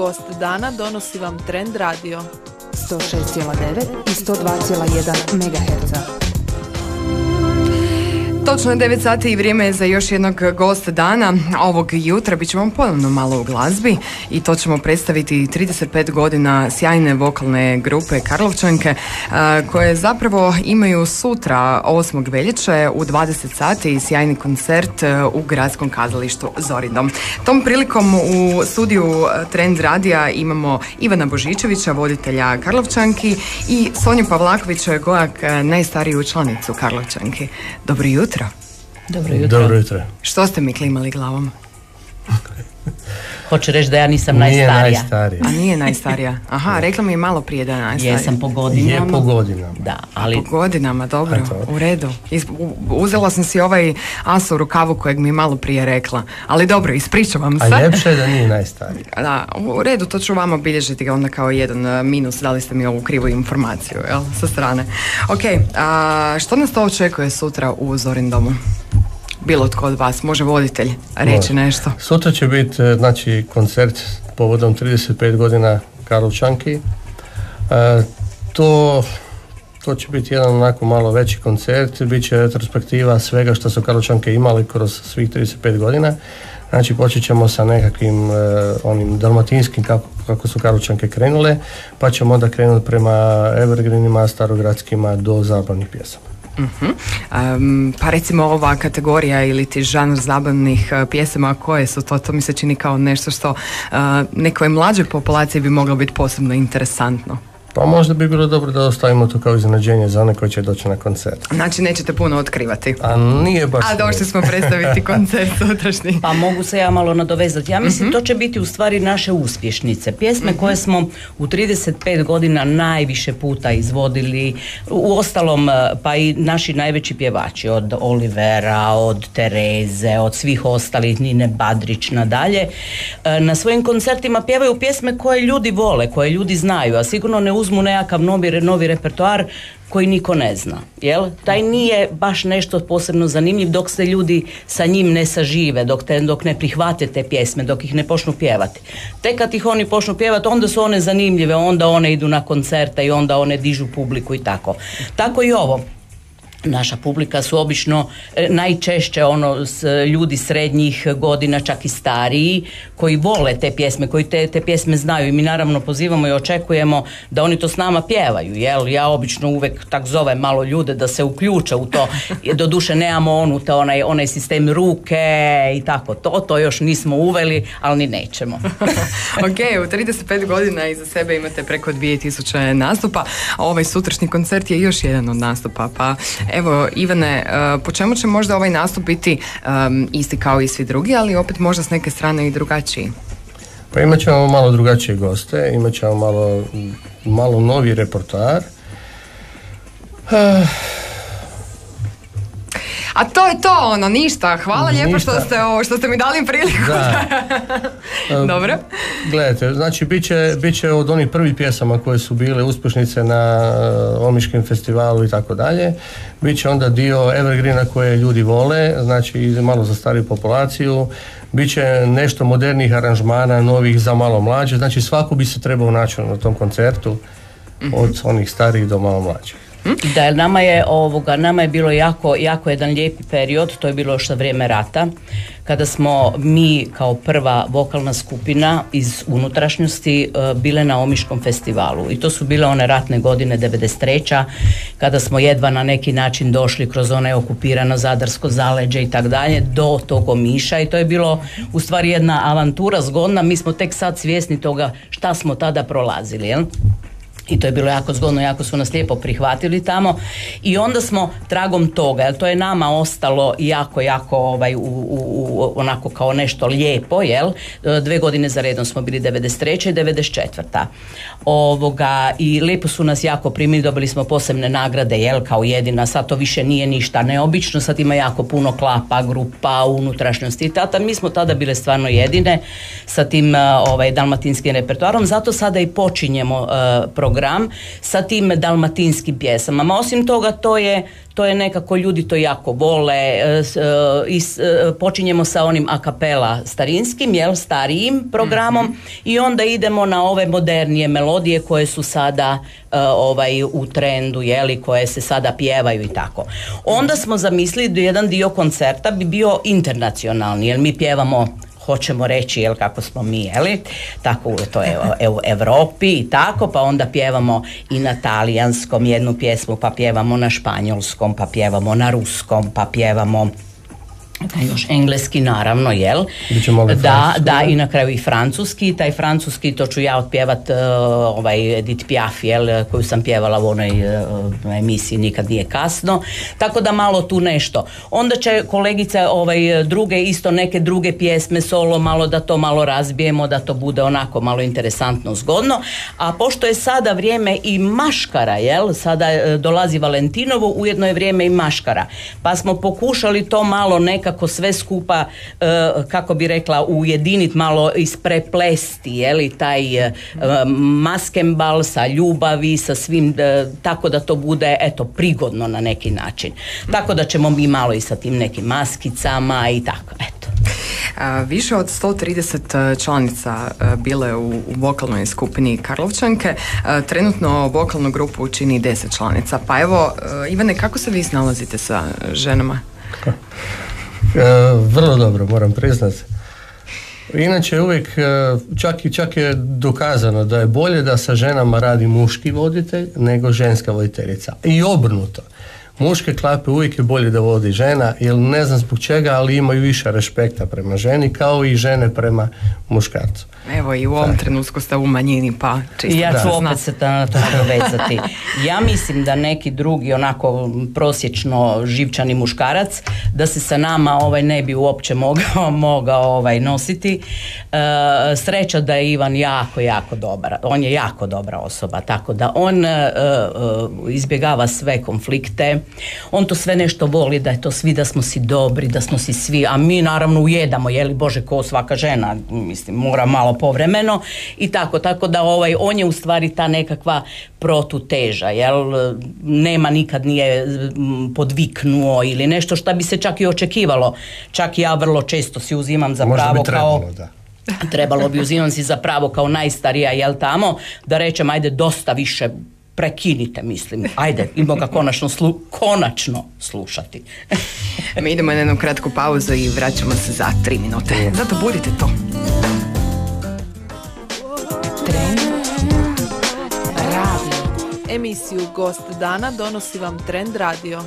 Gost dana donosi vam Trend Radio. 106,9 i 102,1 MHz. Točno je 9 sati i vrijeme je za još jednog gosta dana. Ovog jutra bit ćemo ponovno malo u glazbi i to ćemo predstaviti 35 godina sjajne vokalne grupe Karlovčanke koje zapravo imaju sutra 8. veljače u 20 sati sjajni koncert e, u gradskom kazalištu Zoridom. Tom prilikom u studiju e, Trend Radija imamo Ivana Božičevića, voditelja Karlovčanki i Sonju Pavlakovića, Gojak, najstariju članicu Karlovčanki. Dobro jutro. Dobro jutro. Dobro jutro. Što ste mi klimali glavom? Hoće reći da ja nisam Nije najstarija. najstarija. A nije najstarija. Aha, rekla mi je malo prije da je najstarija. Jesam po godinama. Je po godinama. Da, ali Po godinama, dobro, u redu. Is- u- uzela sam si ovaj as u rukavu kojeg mi je malo prije rekla. Ali dobro, ispričavam A se. ljepše je da nije najstarija. Da, u redu, to ću vama bilježiti ga onda kao jedan e, minus, dali ste mi ovu krivu informaciju, jel, sa strane. Ok, a što nas to očekuje sutra u Zorin domu? Bilo tko od vas, može voditelj reći Može. nešto? Sutra će biti e, znači, koncert povodom 35 godina Karlovčanki. E, to, to će biti jedan onako malo veći koncert, bit će retrospektiva svega što su Karlovčanke imali kroz svih 35 godina. Znači počet ćemo sa nekakvim e, onim dalmatinskim kako, kako su Karlovčanke krenule, pa ćemo onda krenuti prema evergreenima, starogradskima do zabavnih pjesama. Mhm. Em, pa recimo ova kategorija ili ti žanr zabavnih e, pjesama, koje su to? To mi se čini kao nešto što e, nekoj mlađoj populaciji bi moglo biti posebno interesantno. Pa možda bi bilo dobro da ostavimo to kao iznenađenje za one koji će doći na koncert. Znači nećete puno otkrivati. A nije baš... A došli smo predstaviti koncert sutrašnji. pa mogu se ja malo nadovezati. Ja mislim to će biti u stvari naše uspješnice. Pjesme koje smo u 35 godina najviše puta izvodili. U ostalom eh, pa i naši najveći pjevači od Olivera, od Tereze, od svih ostalih Nine Badrić nadalje. eh, Na svojim koncertima pjevaju pjesme koje ljudi vole, koje ljudi znaju, a sigurno ne uzmu nekakav novi, novi repertoar koji niko ne zna. Jel? Taj nije baš nešto posebno zanimljiv dok se ljudi sa njim ne sažive, dok, te, dok ne prihvate te pjesme, dok ih ne počnu pjevati. Tek kad ih oni počnu pjevati, onda su one zanimljive, onda one idu na koncerte i onda one dižu publiku i tako. Tako i ovo. Naša publika su obično e, najčešće ono s, ljudi srednjih godina, čak i stariji, koji vole te pjesme, koji te, te pjesme znaju i mi naravno pozivamo i očekujemo da oni to s nama pjevaju, jel? Ja obično uvek tak zovem malo ljude da se uključe u to. Doduše nemamo onu, te onaj, onaj sistem ruke i tako. To, to još nismo uveli, ali ni nećemo. ok, u 35 godina iza sebe imate preko 2000 nastupa, a ovaj sutrašnji koncert je još jedan od nastupa. Pa evo, Ivane, eh, po čemu će možda ovaj nastup biti em, isti kao i svi drugi, ali opet možda s neke strane i drugačiji? Pa imat ćemo malo drugačije goste, imat ćemo malo, malo novi reportar. Eh, A to je to, ono, ništa. Hvala lijepo što ste, ovo, što ste mi dali priliku. Da. Dobro. Gledajte, znači bit će, bit će od onih prvih pjesama koje su bile uspješnice na uh, Omiškim festivalu i tako dalje. Bit će onda dio Evergreena koje ljudi vole, znači malo za stariju populaciju. Biće nešto modernih aranžmana, novih za malo mlađe. Znači svako bi se trebao naći na tom koncertu od onih starijih do malo mlađih. Da, jer nama je ovoga, nama je bilo jako, jako jedan lijepi period, to je bilo još za vrijeme rata, kada smo mi kao prva vokalna skupina iz unutrašnjosti e, bile na Omiškom festivalu. I to su bile one ratne godine 93. kada smo jedva na neki način došli kroz one okupirano zadarsko zaleđe i tak dalje do tog Omiša i to je bilo u stvari jedna avantura zgodna. Mi smo tek sad svjesni toga šta smo tada prolazili, jel? I to je bilo jako zgodno, jako su nas lijepo prihvatili tamo i onda smo tragom toga, jer to je nama ostalo jako, jako ovaj, u, u- onako kao nešto lijepo, jel? Dve godine za redom smo bili 93. i 94. Ovoga, I lijepo su nas jako primili, dobili smo posebne nagrade, jel, kao jedina, sad to više nije ništa neobično, sad ima jako puno klapa, grupa, unutrašnjosti i tata. Mi smo tada bile stvarno jedine sa tim e, ovaj, dalmatinskim repertoarom, zato sada i počinjemo e, program program sa tim dalmatinskim pjesama. Osim toga to je to je nekako ljudi to jako vole e, e, i e, počinjemo sa onim a cappella starinskim jel starijim programom i onda idemo na ove modernije melodije koje su sada e, ovaj u trendu jeli koje se sada pjevaju i tako onda smo zamislili da jedan dio koncerta bi bio internacionalni jer mi pjevamo hoćemo reći jel kako smo mi jeli tako to je u- u Europi i tako pa onda pjevamo i na talijanskom jednu pjesmu pa pjevamo na španjolskom pa pjevamo na ruskom pa pjevamo na još engleski naravno, jel? Da, da, i na kraju i francuski. Taj francuski, to ću ja otpjevat uh, ovaj Edith Piaf, jel, koju sam pjevala u onoj uh, emisiji Nikad nije kasno. Tako da malo tu nešto. Onda će kolegice ovaj, druge, isto neke druge pjesme, solo, malo da to malo razbijemo, da to bude onako malo interesantno, zgodno. A pošto je sada vrijeme i maškara, jel, sada e, dolazi Valentinovo, ujedno je vrijeme i maškara. Pa smo pokušali to malo nekako sve skupa, e, kako bi rekla, ujediniti, malo ispreplesti, jel, i taj e, maskembal sa ljubavi, sa svim, e, tako da to bude, eto, prigodno na neki način. Tako da ćemo mi malo i sa tim nekim maskicama i tako, eto. A, Više od 130 članica a, bile u, u vokalnoj skupini Karlovčanke. A, Trenutno vokalnu grupu čini 10 članica. Pa evo, Ivane, kako se vi snalazite sa ženama? E, vrlo dobro, moram priznati. Inače uvijek, e, čak, i- čak je dokazano da je bolje da sa ženama radi muški voditelj nego ženska voditeljica. I obrnuto. Muške klape uvijek je bolje da vodi žena, jer ne znam zbog čega, ali imaju više respekta prema ženi, kao i žene prema muškarcu. Evo i u ovom trenutku ste u manjini, pa čisto Ja ću opet se na to nadovezati. Ja mislim da neki drugi onako prosječno živčani muškarac da se sa nama ovaj ne bi uopće mogao, mogao ovaj nositi. E, sreća da je Ivan jako, jako dobar. On je jako dobra osoba, tako da on e, e, izbjegava sve konflikte. On to sve nešto voli, da je to svi da smo si dobri, da smo si svi, a mi naravno ujedamo, je li Bože ko svaka žena, mislim, mora malo povremeno i tako, tako da ovaj, on je u stvari ta nekakva protuteža, jel, nema nikad nije podviknuo ili nešto što bi se čak i očekivalo. Čak i ja vrlo često si uzimam za Možda bi pravo trebalo, kao... da. Trebalo bi uzimam si za pravo kao najstarija, jel tamo, da rečem ajde dosta više prekinite, mislim. Ajde, ima ga konačno, slu, konačno slušati. Mi idemo na jednu kratku pauzu i vraćamo se za tri minute. Zato budite to. Trend radio Emisiju Gost dana donosi vam Trend Radio.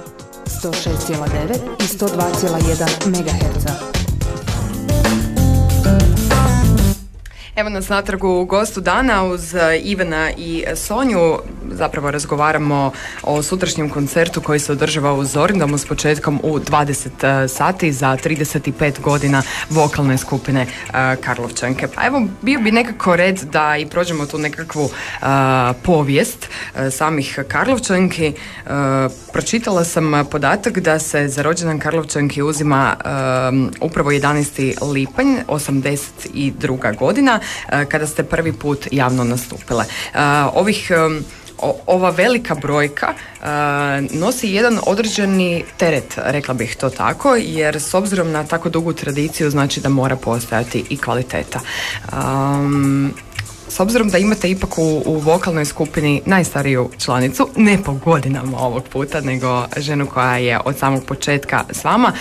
106,9 i 102,1 MHz. Evo nas natrag u gostu dana uz e, Ivana i Sonju. Zapravo razgovaramo o sutrašnjem koncertu koji se održava u Zorindomu s početkom u 20 sati za 35 godina vokalne skupine e, Karlovčanke. Pa evo, bio bi nekako red da i prođemo tu nekakvu e, povijest e, samih Karlovčanki. E, pročitala sam podatak da se za rođendan Karlovčanki uzima e, upravo 11. lipanj 82. godina e, kada ste prvi put javno nastupile. E, ovih ova velika brojka e, nosi jedan određeni teret, rekla bih to tako, jer s obzirom na tako dugu tradiciju znači da mora postojati i kvaliteta. Um, s obzirom da imate ipak u, u vokalnoj skupini najstariju članicu, ne po godinama ovog puta, nego ženu koja je od samog početka s vama,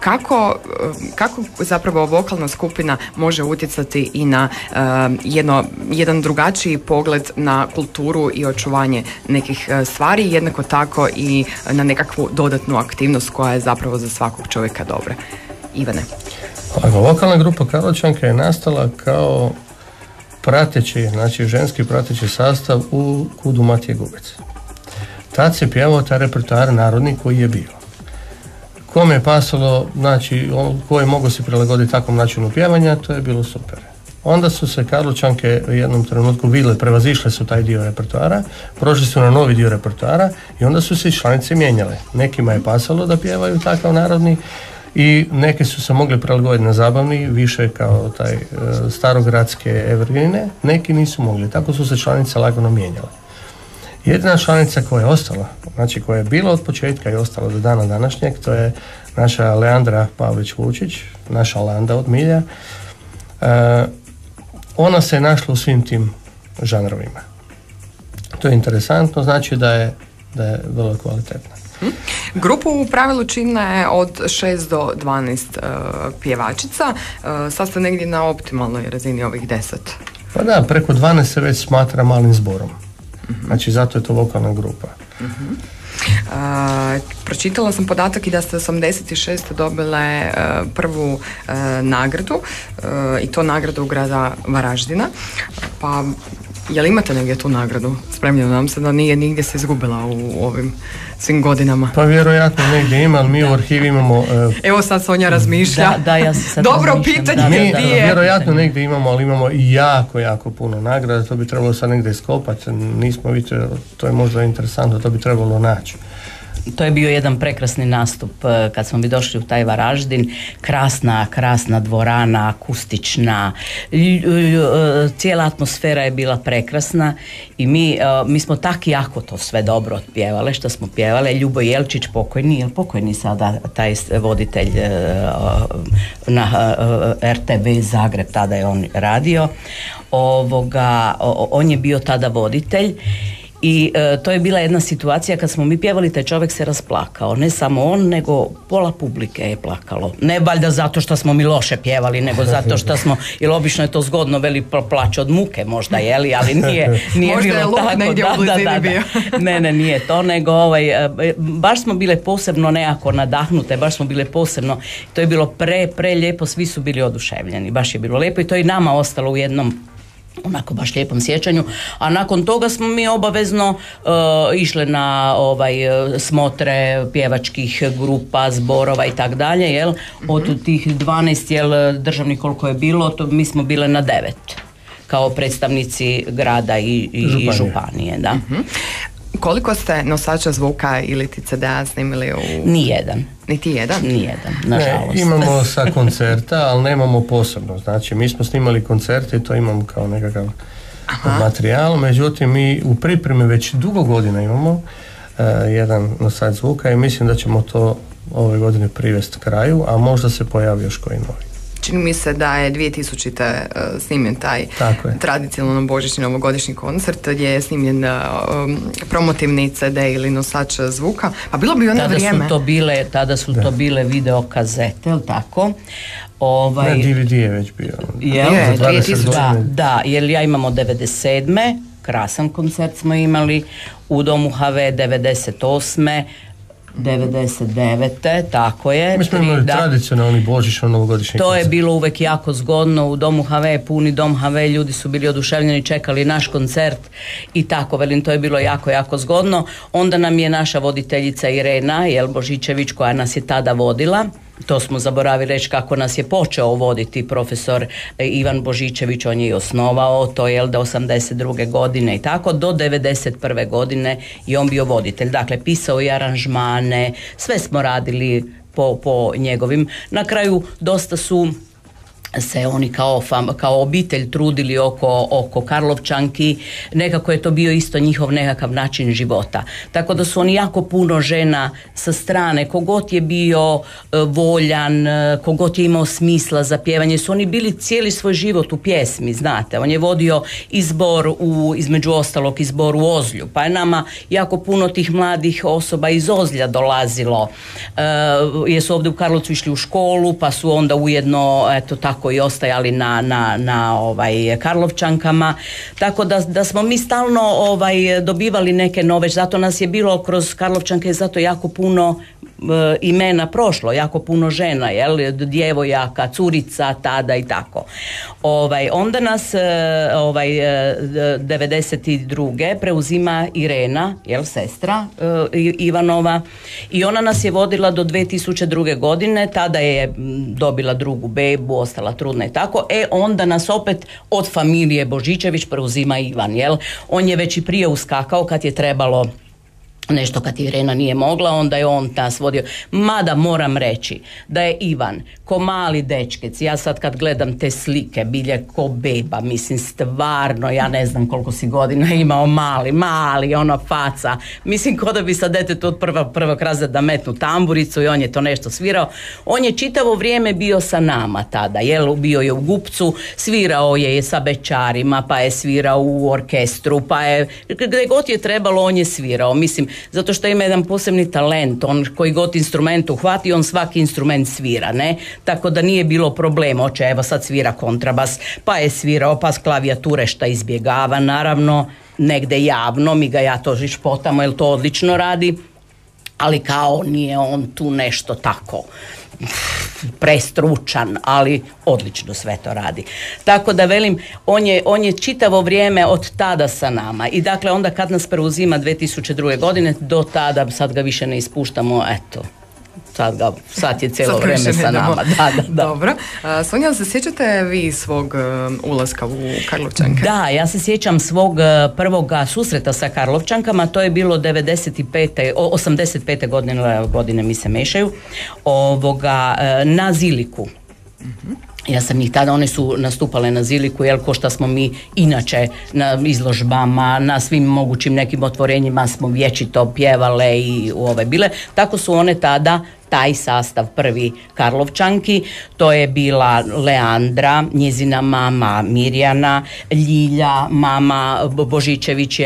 kako, e, kako zapravo vokalna skupina može utjecati i na e, jedno, jedan drugačiji pogled na kulturu i očuvanje nekih e, stvari, jednako tako i na nekakvu dodatnu aktivnost koja je zapravo za svakog čovjeka dobra. Ivane. Ovako, vokalna grupa Karločanka je nastala kao prateći, znači ženski prateći sastav u Kudu Matije Gubec. Tad se pjevao taj repertoar narodni koji je bio. Kome je pasalo, znači, ko je se prilagoditi takvom načinu pjevanja, to je bilo super. Onda su se Karločanke u jednom trenutku vidjele, prevazišle su taj dio repertoara, prošli su na novi dio repertoara i onda su se članice mijenjale. Nekima je pasalo da pjevaju takav narodni, i neke su se mogli prilagoditi na zabavni, više kao taj e, starogradske evergrine, neki nisu mogli. Tako su se članice lagano mijenjale. Jedina članica koja je ostala, znači koja je bila od početka i ostala do dana današnjeg, to je naša Leandra Pavlić-Vučić, naša Landa od Milja. E, ona se našla u svim tim žanrovima. To je interesantno, znači da je, da je vrlo kvalitetna. Grupu u pravilu čine od 6 do 12 uh, pjevačica. Uh, sad ste negdje na optimalnoj razini ovih 10. Pa da, preko 12 se već smatra malim zborom. Znači zato je to vokalna grupa. Uh, pročitala sam podatak i da ste 86. dobile uh, prvu uh, nagradu uh, i to nagradu grada Varaždina. Pa jel imate negdje tu nagradu? Spremljeno nam se da nije nigdje se izgubila u ovim svim godinama. Pa vjerojatno negdje ima, ali mi u arhivi imamo... e, Evo sad Sonja razmišlja. Da, da, ja se sad Dobro pitanje da, mi, da, vjerojatno negdje imamo, ali imamo i jako, jako puno nagrada, to bi trebalo sad negdje iskopati, nismo vidjeli, to je možda interesantno, to bi trebalo naći. To je bio jedan prekrasni nastup eh, kad smo mi došli u taj Varaždin. Krasna, krasna dvorana, akustična. eh, Cijela atmosfera je bila prekrasna i mi, eh, mi smo tak jako to sve dobro otpjevale što smo pjevale. Ljubo Jelčić pokojni, jel pokojni sada taj voditelj na RTV Zagreb, tada je on radio. Ovoga, on je bio tada voditelj i e, to je bila jedna situacija kad smo mi pjevali, taj čovjek se rasplakao. Ne samo on, nego pola publike je plakalo. Ne valjda zato što smo mi loše pjevali, nego zato što smo, jer obično je to zgodno, veli pl- plač od muke možda, jeli, ali nije, nije Možda bilo je tako. negdje u blizini bio. ne, ne, nije to, nego ovaj, e, baš smo bile posebno nekako nadahnute, baš smo bile posebno, to je bilo pre, pre lijepo, svi su bili oduševljeni, baš je bilo lijepo i to je i nama ostalo u jednom onako baš lijepom sjećanju, a nakon toga smo mi obavezno uh, išle na ovaj uh, smotre pjevačkih grupa, zborova i tak dalje, jel? Od tih 12 jel državnih koliko je bilo, to mi smo bile na devet kao predstavnici grada i, i Županije. županije, da. Koliko ste nosača zvuka ili ti CD-a snimili u... Nijedan, Niti jedan? nijedan, Ne, nažalost. imamo sa koncerta, ali nemamo posebno. Znači, mi smo snimali koncerte i to imamo kao nekakav materijal, međutim, mi u pripremi već dugo godina imamo eh, jedan nosač zvuka i mislim da ćemo to ove godine privesti kraju, a možda se pojavi još koji novi. Čini mi se da je 2000. uh, snimljen taj tradicionalno božićni novogodišnji koncert gdje je snimljen uh, um, promotivni CD ili nosač zvuka. A bilo bi ono Tada vrijeme. su to bile, tada su to bile video kazete, jel tako? Ovaj, Ne, DVD je već bio. Jel? Je, Za 20 2000. Da, da, jer ja imamo 97. krasan koncert smo imali u domu HV 98. 99. tako je. Mi smo imali da. tradicionalni božićno novogodišnji To je bilo uvek jako zgodno u domu HV, puni dom HV, ljudi su bili oduševljeni, čekali naš koncert i tako, velim, to je bilo jako, jako zgodno. Onda nam je naša voditeljica Irena, Jel Božičević, koja nas je tada vodila, to smo zaboravili reći kako nas je počeo voditi profesor e, Ivan Božičević, on je i osnovao to je da 82. godine i tako, do 91. godine i on bio voditelj. Dakle, pisao i aranžmane, sve smo radili po, po njegovim. Na kraju dosta su se oni kao, fam, kao obitelj trudili oko, oko Karlovčanki, nekako je to bio isto njihov nekakav način života. Tako da su oni jako puno žena sa strane, kogod je bio e, voljan, e, kogod je imao smisla za pjevanje, su oni bili cijeli svoj život u pjesmi, znate. On je vodio izbor u, između ostalog izbor u Ozlju, pa je nama jako puno tih mladih osoba iz Ozlja dolazilo, e, jer su ovdje u Karlovcu išli u školu, pa su onda ujedno eto tako i ostajali na, na, na ovaj Karlovčankama. Tako da, da smo mi stalno ovaj dobivali neke nove, zato nas je bilo kroz Karlovčanke zato jako puno e, imena prošlo, jako puno žena, jel, djevojaka, curica, tada i tako. Ovaj, onda nas e, ovaj, e, 92. preuzima Irena, jel, sestra Ivanova i ona nas je vodila do 2002. godine, tada je m, dobila drugu bebu, ostala trudna i tako, e onda nas opet od familije Božičević preuzima Ivan, jel? On je već i prije uskakao kad je trebalo nešto kad Irena nije mogla, onda je on nas vodio. Mada moram reći da je Ivan ko mali dečkec, ja sad kad gledam te slike, bilje ko beba, mislim stvarno, ja ne znam koliko si godina imao mali, mali, ono faca, mislim ko da bi sa detetu od prvog, prvog razreda metnu tamburicu i on je to nešto svirao. On je čitavo vrijeme bio sa nama tada, jel, bio je u Gupcu, svirao je sa bečarima, pa je svirao u orkestru, pa je, gdje god je trebalo, on je svirao, mislim, zato što ima jedan posebni talent, on koji god instrument uhvati, on svaki instrument svira, ne? Tako da nije bilo problema, oče, evo sad svira kontrabas, pa je svirao, pa s klavijature šta izbjegava, naravno, negde javno, mi ga ja to žišpotamo, jer to odlično radi, ali kao nije on tu nešto tako prestručan, ali odlično sve to radi. Tako da velim, on je, on je čitavo vrijeme od tada sa nama i dakle onda kad nas preuzima 2002. godine, do tada sad ga više ne ispuštamo, eto, sad, ga, sad je cijelo vrijeme sa nama. Da, da, da. Dobro. A, Sonja, se sjećate vi svog um, ulaska u Karlovčanke? Da, ja se sjećam svog uh, prvoga susreta sa Karlovčankama, to je bilo 95. o, 85. godine, godine mi se mešaju, ovoga, na Ziliku. Ja sam ih tada, one su nastupale na Ziliku, jel ko šta smo mi inače na izložbama, na svim mogućim nekim otvorenjima smo vječito pjevale i ove bile. Tako su one tada taj sastav prvi Karlovčanki, to je bila Leandra, njezina mama Mirjana, Ljilja, mama Božičević?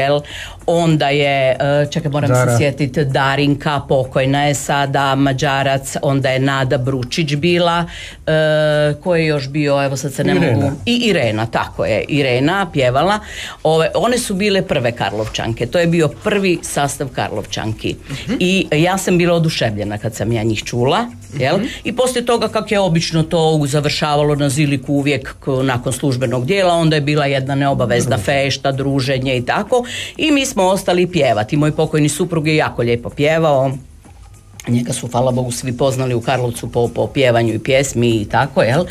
Onda je, e, čekaj moram Dara. se sjetiti, Darinka, pokojna je sada, Mađarac, onda je Nada Bručić bila, e, ko je još bio, evo sad se ne Irena. mogu... I Irena, tako je, Irena pjevala. Ove, one su bile prve Karlovčanke, to je bio prvi sastav Karlovčanki. I ja sam bila oduševljena kad sam ja njih čula, jel? I poslije toga kako je obično to završavalo na Ziliku uvijek nakon službenog dijela, onda je bila jedna neobavezna fešta, druženje i tako. I mi smo ostali pjevati. Moj pokojni suprug je jako lijepo pjevao. Njega su, hvala Bogu, svi poznali u Karlovcu po, po pjevanju i pjesmi i tako, jel?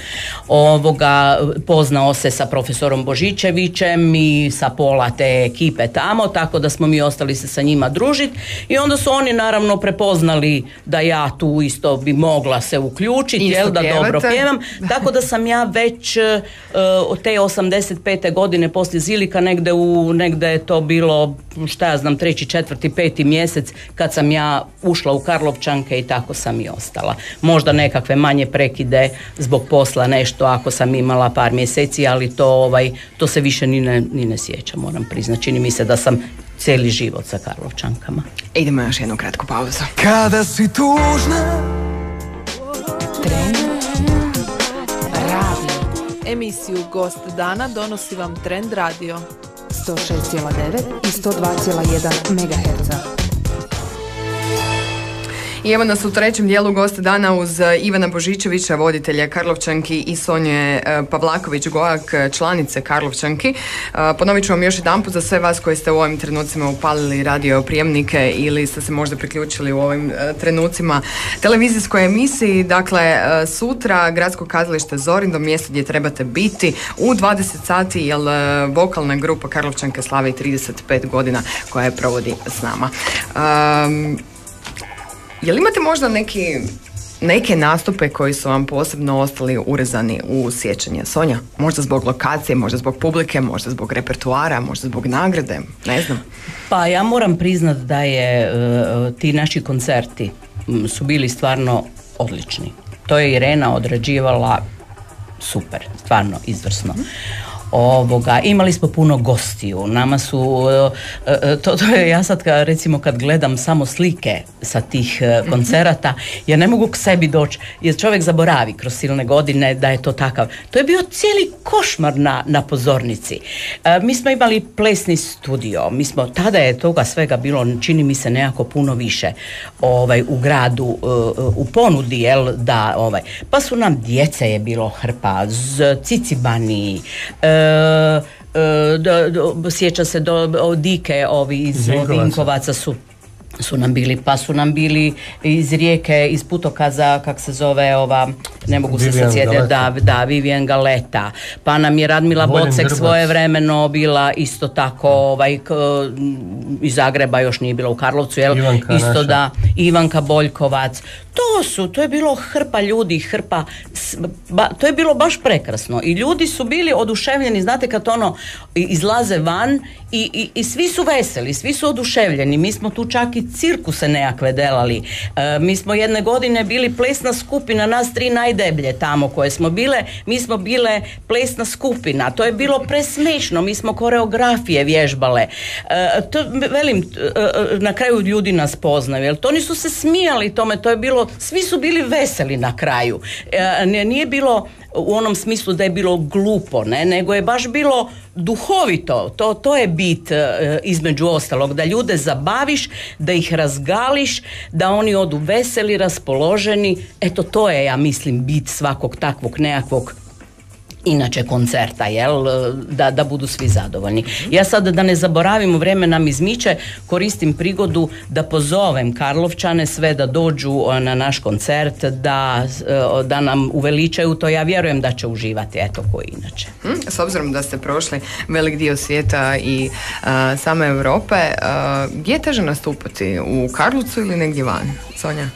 Ovoga, poznao se sa profesorom Božičevićem i sa pola te ekipe tamo, tako da smo mi ostali se sa njima družiti i onda su oni naravno prepoznali da ja tu isto bi mogla se uključiti, jel, da dobro pjevate. pjevam, tako da sam ja već e, od te 85. godine poslije Zilika negde u, negde je to bilo, šta ja znam, treći, četvrti, peti mjesec kad sam ja ušla u Karlovčanke i tako sam i ostala. Možda nekakve manje prekide zbog posla nešto ako sam imala par mjeseci, ali to, ovaj, to se više ni ne, ni ne sjećam, moram priznati. Čini mi se da sam cijeli život sa Karlovčankama. Idemo još jednu kratku pauzu. Kada si tužna Trend radio Emisiju Gost dana donosi vam Trend Radio. 106,9 i 102,1 MHz. I evo nas u trećem dijelu gosta dana uz e, Ivana Božičevića, voditelja Karlovčanki i Sonje e, Pavlaković-Gojak, e, članice Karlovčanki. Ponovit ću vam još jedan za sve vas koji ste u ovim trenucima upalili radio prijemnike ili ste se možda priključili u ovim trenucima televizijskoj emisiji. Dakle, sutra Gradsko kazalište Zorindo, mjesto gdje trebate biti u 20 sati, jer vokalna grupa Karlovčanke slavi 35 godina koja je provodi s nama. Jel imate možda neki, neke nastupe koji su vam posebno ostali urezani u sjećanje? Sonja, možda zbog lokacije, možda zbog publike, možda zbog repertuara, možda zbog nagrade, ne znam. Pa ja moram priznat da je e, ti naši koncerti su bili stvarno odlični. To je Irena odrađivala super, stvarno izvrsno. Ovoga, imali smo puno gostiju, nama su, e, e, to, to je, ja sad ka- recimo kad gledam samo slike sa tih e, koncerata, ja ne mogu k sebi doći, jer čovjek zaboravi kroz silne godine da je to takav. To je bio cijeli košmar na, na pozornici. E, mi smo imali plesni studio, mi smo, tada je toga svega bilo, čini mi se nekako puno više ovaj, u gradu, e, u ponudi, jel, da, ovaj, pa su nam djece je bilo hrpa, z, cicibani, e, e, do- do- sjeća se do o, dike ovi iz Iz Vinkovaca. Vinkovaca su su nam bili, pa su nam bili iz rijeke, iz putokaza, kak se zove ova, ne mogu se sad sjetiti, da, da, Vivian Galeta, pa nam je Radmila Voljin Bocek Grbac. svoje vremeno bila isto tako, ovaj, k- iz Zagreba još nije bila u Karlovcu, jel? Ivanka isto naša. da, Ivanka Boljkovac, to su, to je bilo hrpa ljudi, hrpa, ba- to je bilo baš prekrasno i ljudi su bili oduševljeni, znate kad ono izlaze van i, i, i svi su veseli, svi su oduševljeni, mi smo tu čak i cirkuse nekakve delali, E, mi smo jedne godine bili plesna skupina, nas tri najdeblje tamo koje smo bile, mi smo bile plesna skupina, to je bilo presmešno, mi smo koreografije vježbale, E, to, velim, e, e, na kraju ljudi nas poznaju, jer to oni su se smijali tome, to je bilo, svi su bili veseli na kraju, E, nije bilo u onom smislu da je bilo glupo, ne, nego je baš bilo duhovito, to, to je bit e, između ostalog, da ljude zabaviš, da ih razgališ, da oni odu veseli, raspoloženi, eto to je ja mislim bit svakog takvog nekakvog inače koncerta, jel, da, da budu svi zadovoljni. Ja sad da ne zaboravimo, vrijeme nam izmiče, koristim prigodu da pozovem Karlovčane sve da dođu na naš koncert, da, e, da nam uveličaju to, ja vjerujem da će uživati, eto koji inače. Hm, S obzirom da ste prošli velik dio svijeta i a, same Europe, a, gdje je teže nastupati? U Karlovcu ili negdje van? Sonja?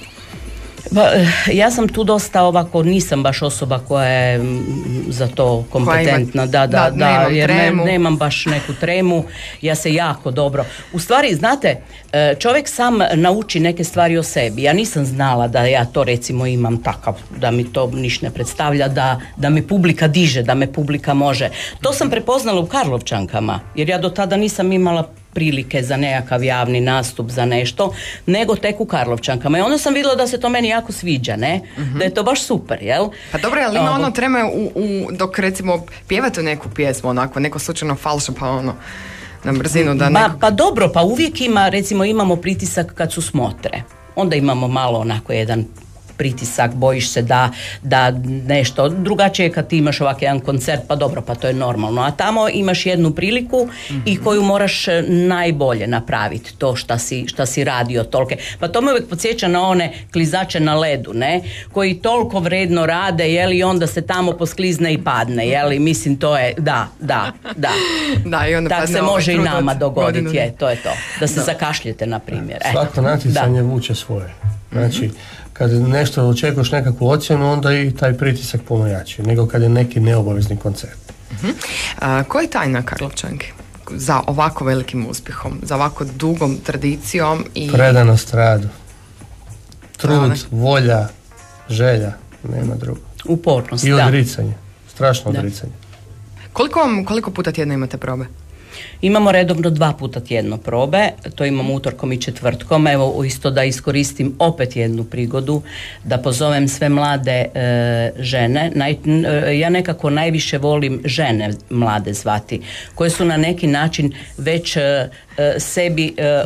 Pa, eh, ja sam tu dosta ovako, nisam baš osoba koja je mm, za to kompetentna, da, da, da, da, nemam jer ne- nemam baš neku tremu, ja se jako dobro, u stvari, znate, eh, čovjek sam nauči neke stvari o sebi, ja nisam znala da ja to recimo imam takav, da mi to niš ne predstavlja, da, da me publika diže, da me publika može. To sam prepoznala u Karlovčankama, jer ja do tada nisam imala prilike za nekakav javni nastup, za nešto, nego tek u Karlovčankama. I onda sam vidjela da se to meni jako sviđa, ne? Da je to baš super, jel? Pa dobro, ali ima ono treme u, u, dok recimo pjevate neku pjesmu onako, neko slučajno falša pa ono na brzinu da Ma, neko... pa dobro, pa uvijek ima, recimo imamo pritisak kad su smotre. Onda imamo malo onako jedan pritisak, bojiš se da, da nešto drugačije je kad ti imaš ovak jedan koncert, pa dobro, pa to je normalno. A tamo imaš jednu priliku i koju moraš e, najbolje napraviti, to šta si, šta si radio tolke. Pa to me uvijek podsjeća na one klizače na ledu, ne? Koji toliko vredno rade, jeli, i onda se tamo posklizne i padne, jeli, mislim to je, da, da, da. Da, i onda Tak padne se ovaj može i nama dogoditi, je, to je to. Da se zakašljete, na primjer. Svako natjecanje vuče svoje. Znači, kad nešto očekuješ nekakvu ocjenu, onda i taj pritisak puno jači, nego kad je neki neobavezni koncert. A, koja je tajna Karlovčanke? Za ovako velikim uspjehom, za ovako dugom tradicijom i... Predanost radu. Trud, Hvala. volja, želja, nema drugo. Upornost, I da. odricanje. Strašno Da. odricanje. Koliko, vam- koliko puta tjedno imate probe? Imamo redovno dva puta tjedno probe, to imamo utorkom i četvrtkom. Evo isto da iskoristim opet jednu prigodu da pozovem sve mlade e, žene. Naj, n- e, ja nekako najviše volim žene mlade zvati, koje su na neki način već e, e, sebi e,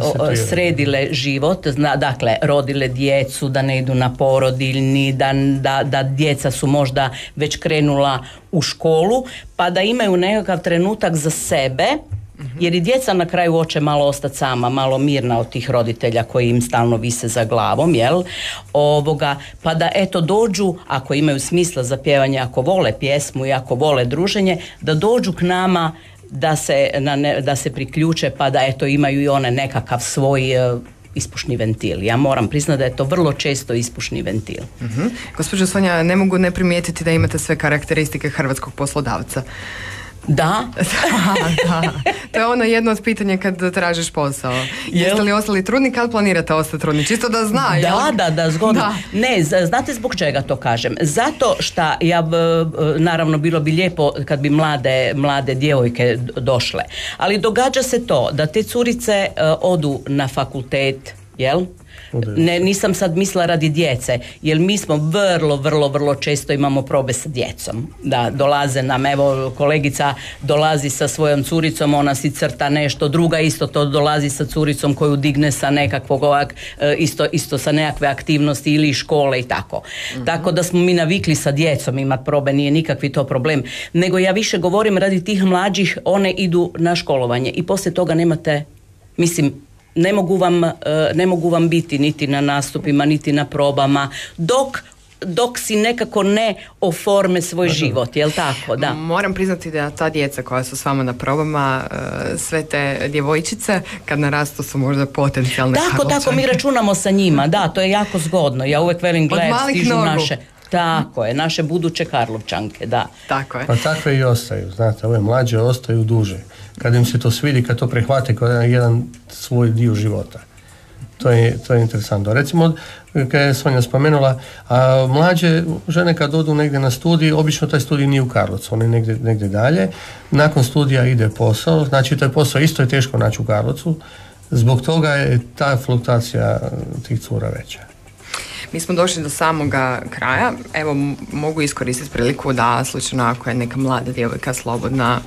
sredile život, zna, dakle rodile djecu, da ne idu na porodiljni, da, da, da djeca su možda već krenula u školu, pa da imaju nekakav trenutak za sebe, jer i djeca na kraju hoće malo ostati sama, malo mirna od tih roditelja koji im stalno vise za glavom, jel? Ovoga, pa da eto dođu, ako imaju smisla za pjevanje, ako vole pjesmu i ako vole druženje, da dođu k nama da se, na ne- da se priključe pa da eto imaju i one nekakav svoj e, ispušni ventil. Ja moram priznati da je to vrlo često ispušni ventil. Mhm. Gospođo Sonja, ne mogu ne primijetiti da imate sve karakteristike hrvatskog poslodavca. Da, da, da. To je ono jedno od pitanja kad tražiš posao. Jeste li ostali trudni, kad planirate ostati trudni? Čisto da zna, jel? Da, da, da, zgodno. Da. Ne, znate zbog čega to kažem? Zato što ja, naravno, bilo bi lijepo kad bi mlade, mlade djevojke došle. Ali događa se to da te curice e, odu na fakultet, jel? Ne, nisam sad mislila radi djece, jer mi smo vrlo, vrlo, vrlo često imamo probe sa djecom. Da, dolaze nam, evo, kolegica dolazi sa svojom curicom, ona si crta nešto, druga isto to dolazi sa curicom koju digne sa nekakvog ovak, e, isto, isto sa nekakve aktivnosti ili škole i tako. Tako da smo mi navikli sa djecom imati probe, nije nikakvi to problem. Nego ja više govorim radi tih mlađih, one idu na školovanje i poslije toga nemate, mislim, ne mogu vam, e, ne mogu vam biti niti na nastupima, niti na probama, dok dok si nekako ne oforme svoj život, jel tako? Da. Moram priznati da ta djeca koja su s vama na probama, e, sve te djevojčice, kad narastu su možda potencijalne Tako, tako, mi računamo sa njima, da, to je jako zgodno. Ja uvek velim, gledaj, malih stižu nogu. naše, tako je, naše buduće Karlovčanke, da. Tako je. Pa takve i ostaju, znate, ove mlađe ostaju duže. Kad im se to svidi, kad to prihvate kao jedan, jedan svoj dio života. To je, to je interesantno. Recimo, kad je Sonja spomenula, a mlađe žene kad odu negdje na studij, obično taj studij nije u Karlovcu, on je negdje, negdje dalje. Nakon studija ide posao, znači taj posao isto je teško naći u Karlovcu, zbog toga je ta fluktuacija tih cura veća. Mi smo došli do samoga kraja. Evo, mogu iskoristiti priliku da slučajno ako je neka mlada djevojka slobodna,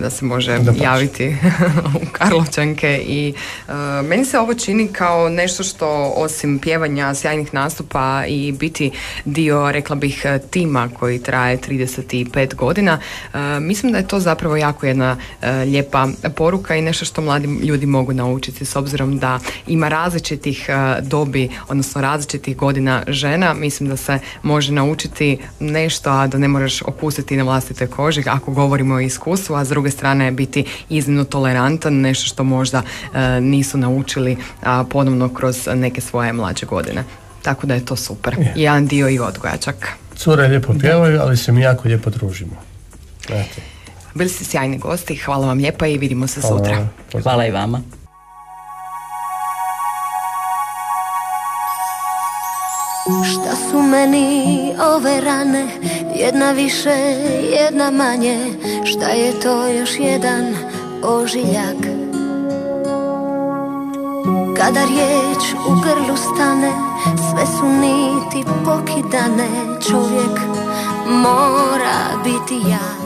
da se može Dapače. javiti u Karlovčanke i e, meni se ovo čini kao nešto što osim pjevanja, sjajnih nastupa i biti dio, rekla bih, tima koji traje 35 godina, e, mislim da je to zapravo jako jedna e, lijepa poruka i nešto što mladi ljudi mogu naučiti s obzirom da ima različitih dobi, odnosno različitih godina žena, mislim da se može naučiti nešto, a da ne moraš okusiti na vlastite koži ako govorimo o iskustvu, a druge strane biti iznimno tolerantan, nešto što možda e, nisu naučili a, ponovno kroz neke svoje mlađe godine. Tako da je to super. Jedan dio i odgoja čak. Cure lijepo pjevaju, ali se mi jako lijepo družimo. Znate, Bili ste sjajni gosti, hvala vam lijepa i vidimo se hvala sutra. Hvala i vama. Su meni ove rane. Jedna više, jedna manje. Šta je to još jedan ožiljak? Kada riječ u grlu stane Sve su niti pokidane. Čovjek mora biti jak